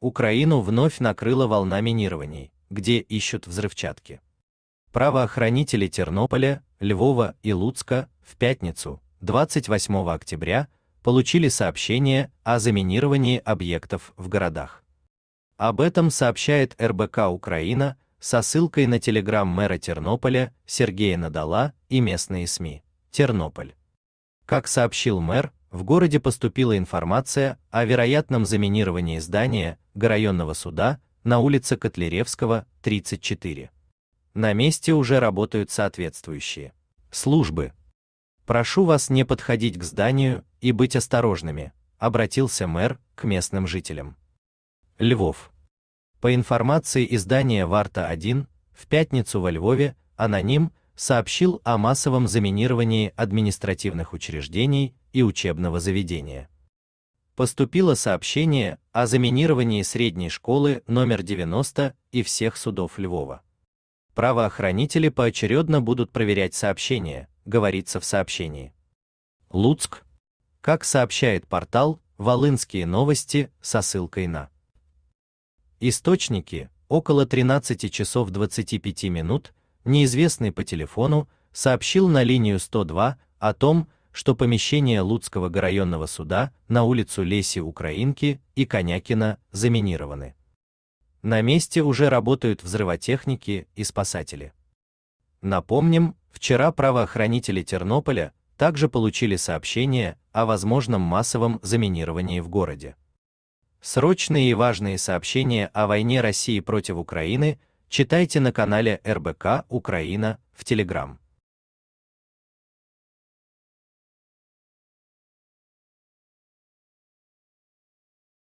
Украину вновь накрыла волна минирований, где ищут взрывчатки. Правоохранители Тернополя, Львова и Луцка в пятницу, 28 октября, получили сообщение о заминировании объектов в городах. Об этом сообщает РБК Украина со ссылкой на телеграм мэра Тернополя Сергея Надала и местные СМИ. Тернополь. Как сообщил мэр, в городе поступила информация о вероятном заминировании здания районного суда на улице Котляревского, 34. На месте уже работают соответствующие службы. Прошу вас не подходить к зданию и быть осторожными, обратился мэр к местным жителям. Львов. По информации издания Варта-1, в пятницу во Львове аноним сообщил о массовом заминировании административных учреждений и учебного заведения. Поступило сообщение о заминировании средней школы номер 90 и всех судов Львова. Правоохранители поочередно будут проверять сообщения, говорится в сообщении. Луцк. Как сообщает портал Волынские новости со ссылкой на Источники. Около 13 часов 25 минут неизвестный по телефону сообщил на линию 102 о том, что помещение Луцкого районного суда на улицу Леси Украинки и Конякина заминированы. На месте уже работают взрывотехники и спасатели. Напомним, вчера правоохранители Тернополя также получили сообщение о возможном массовом заминировании в городе. Срочные и важные сообщения о войне России против Украины читайте на канале РБК Украина в Телеграм.